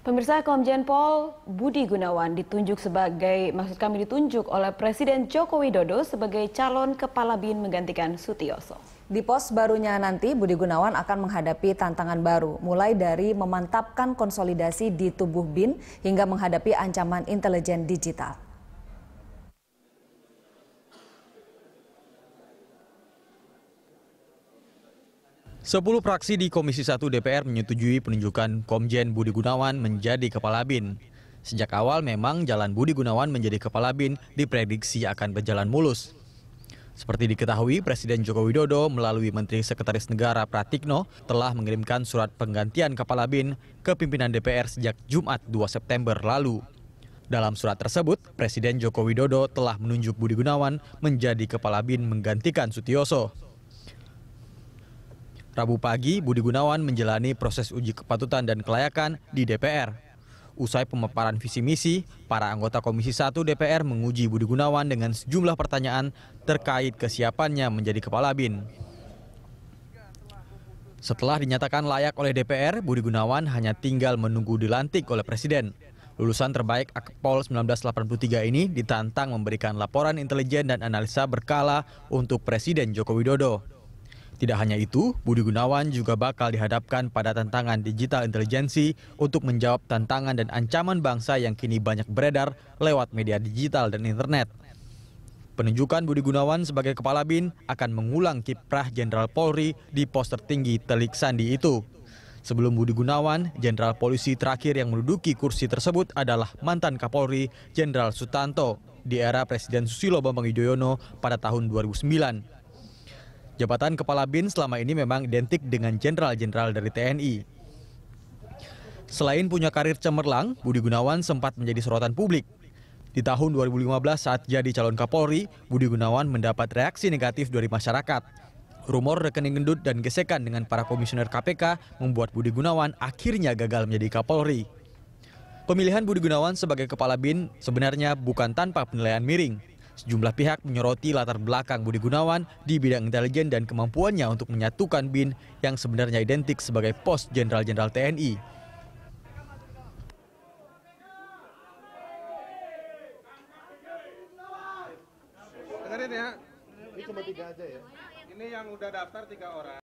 Pemirsa Komjen Pol Budi Gunawan ditunjuk sebagai, maksud kami ditunjuk oleh Presiden Joko Widodo sebagai calon kepala BIN menggantikan Sutioso. Di pos barunya nanti, Budi Gunawan akan menghadapi tantangan baru, mulai dari memantapkan konsolidasi di tubuh BIN hingga menghadapi ancaman intelijen digital. Sepuluh fraksi di Komisi 1 DPR menyetujui penunjukan Komjen Budi Gunawan menjadi Kepala BIN. Sejak awal memang jalan Budi Gunawan menjadi Kepala BIN diprediksi akan berjalan mulus. Seperti diketahui, Presiden Joko Widodo melalui Menteri Sekretaris Negara Pratikno telah mengirimkan surat penggantian Kepala BIN ke pimpinan DPR sejak Jumat 2 September lalu. Dalam surat tersebut, Presiden Joko Widodo telah menunjuk Budi Gunawan menjadi Kepala BIN menggantikan Sutioso. Rabu pagi, Budi Gunawan menjalani proses uji kepatutan dan kelayakan di DPR. Usai pemaparan visi misi, para anggota Komisi 1 DPR menguji Budi Gunawan dengan sejumlah pertanyaan terkait kesiapannya menjadi kepala BIN. Setelah dinyatakan layak oleh DPR, Budi Gunawan hanya tinggal menunggu dilantik oleh Presiden. Lulusan terbaik Akpol 1983 ini ditantang memberikan laporan intelijen dan analisa berkala untuk Presiden Joko Widodo. Tidak hanya itu, Budi Gunawan juga bakal dihadapkan pada tantangan digital intelijensi untuk menjawab tantangan dan ancaman bangsa yang kini banyak beredar lewat media digital dan internet. Penunjukan Budi Gunawan sebagai Kepala BIN akan mengulang kiprah Jenderal Polri di pos tertinggi Telik Sandi itu. Sebelum Budi Gunawan, Jenderal Polisi terakhir yang menduduki kursi tersebut adalah mantan Kapolri Jenderal Sutanto di era Presiden Susilo Bambang Yudhoyono pada tahun 2009. Jabatan Kepala BIN selama ini memang identik dengan jenderal-jenderal dari TNI. Selain punya karir cemerlang, Budi Gunawan sempat menjadi sorotan publik. Di tahun 2015 saat jadi calon Kapolri, Budi Gunawan mendapat reaksi negatif dari masyarakat. Rumor rekening gendut dan gesekan dengan para komisioner KPK membuat Budi Gunawan akhirnya gagal menjadi Kapolri. Pemilihan Budi Gunawan sebagai Kepala BIN sebenarnya bukan tanpa penilaian miring. Sejumlah pihak menyoroti latar belakang Budi Gunawan di bidang intelijen dan kemampuannya untuk menyatukan BIN yang sebenarnya identik sebagai pos jenderal-jenderal TNI. Ya. Ya. Ini yang udah daftar tiga orang.